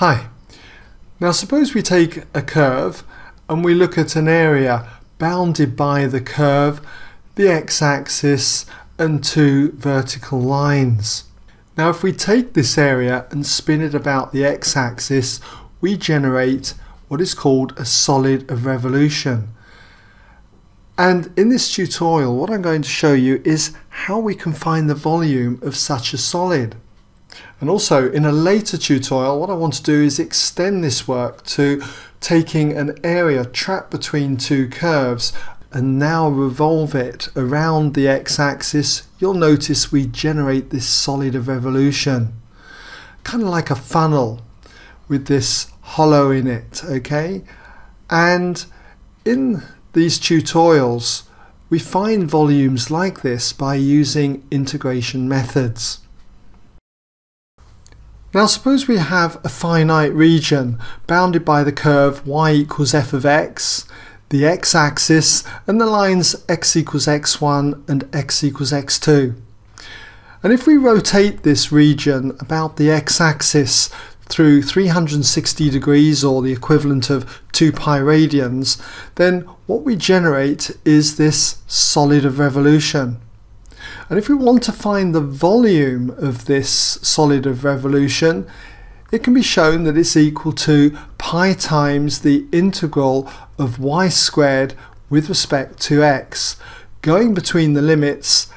Hi. Now suppose we take a curve and we look at an area bounded by the curve, the x-axis and two vertical lines. Now if we take this area and spin it about the x-axis, we generate what is called a solid of revolution. And in this tutorial what I'm going to show you is how we can find the volume of such a solid. And also in a later tutorial what I want to do is extend this work to taking an area trapped between two curves and now revolve it around the x-axis. You'll notice we generate this solid of revolution kind of like a funnel with this hollow in it okay? And in these tutorials we find volumes like this by using integration methods now suppose we have a finite region bounded by the curve y equals f of x, the x-axis and the lines x equals x1 and x equals x2. And if we rotate this region about the x-axis through 360 degrees or the equivalent of 2 pi radians, then what we generate is this solid of revolution. And if we want to find the volume of this solid of revolution, it can be shown that it's equal to pi times the integral of y squared with respect to x, going between the limits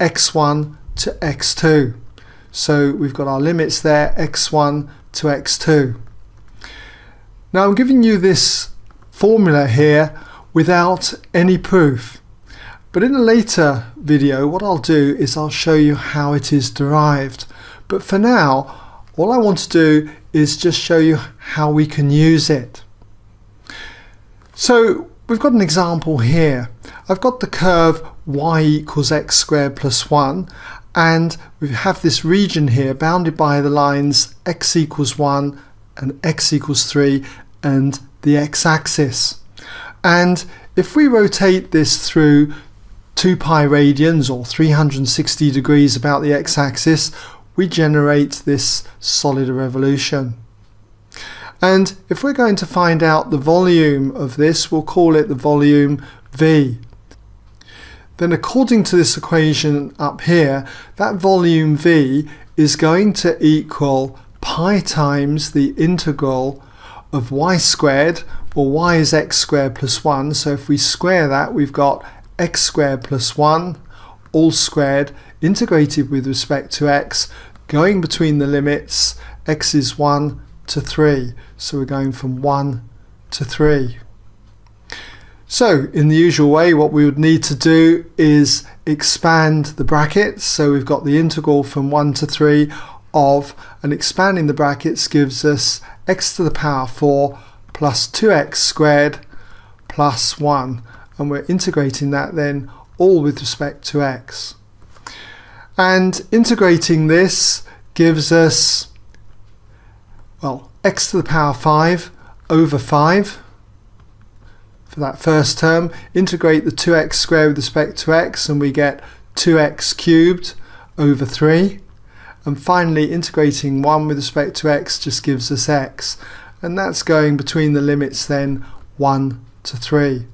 x1 to x2. So we've got our limits there, x1 to x2. Now I'm giving you this formula here without any proof. But in a later video what I'll do is I'll show you how it is derived. But for now all I want to do is just show you how we can use it. So we've got an example here. I've got the curve y equals x squared plus 1 and we have this region here bounded by the lines x equals 1 and x equals 3 and the x-axis. And if we rotate this through 2 pi radians or 360 degrees about the x-axis, we generate this solid revolution. And if we're going to find out the volume of this, we'll call it the volume V. Then according to this equation up here, that volume V is going to equal pi times the integral of y squared, or y is x squared plus 1, so if we square that we've got x squared plus 1 all squared integrated with respect to x going between the limits x is 1 to 3 so we're going from 1 to 3 so in the usual way what we would need to do is expand the brackets. So we've got the integral from 1 to 3 of and expanding the brackets gives us x to the power 4 plus 2x squared plus 1 and we're integrating that then all with respect to x. And integrating this gives us, well, x to the power 5 over 5 for that first term. Integrate the 2x squared with respect to x and we get 2x cubed over 3. And finally integrating 1 with respect to x just gives us x. And that's going between the limits then 1 to 3.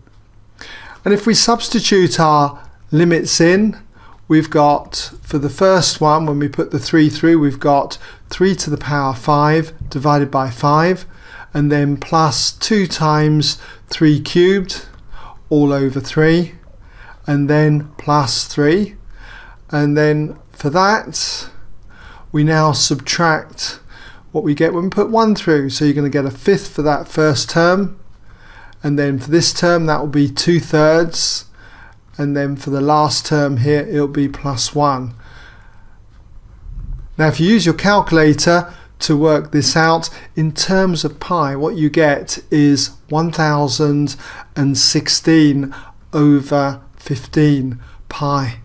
And if we substitute our limits in, we've got, for the first one, when we put the 3 through, we've got 3 to the power 5 divided by 5, and then plus 2 times 3 cubed, all over 3, and then plus 3. And then for that, we now subtract what we get when we put 1 through. So you're going to get a fifth for that first term, and then for this term that will be two thirds and then for the last term here it'll be plus 1 now if you use your calculator to work this out in terms of pi what you get is 1016 over 15 pi.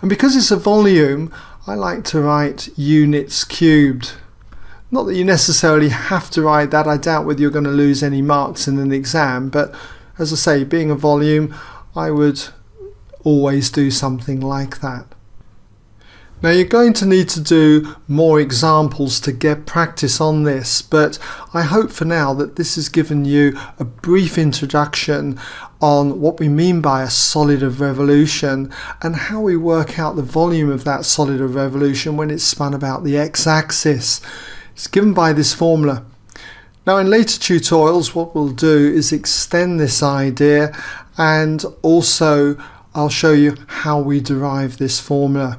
And because it's a volume I like to write units cubed not that you necessarily have to write that, I doubt whether you're going to lose any marks in an exam, but as I say, being a volume, I would always do something like that. Now you're going to need to do more examples to get practice on this, but I hope for now that this has given you a brief introduction on what we mean by a solid of revolution and how we work out the volume of that solid of revolution when it's spun about the x-axis. It's given by this formula. Now in later tutorials what we'll do is extend this idea and also I'll show you how we derive this formula.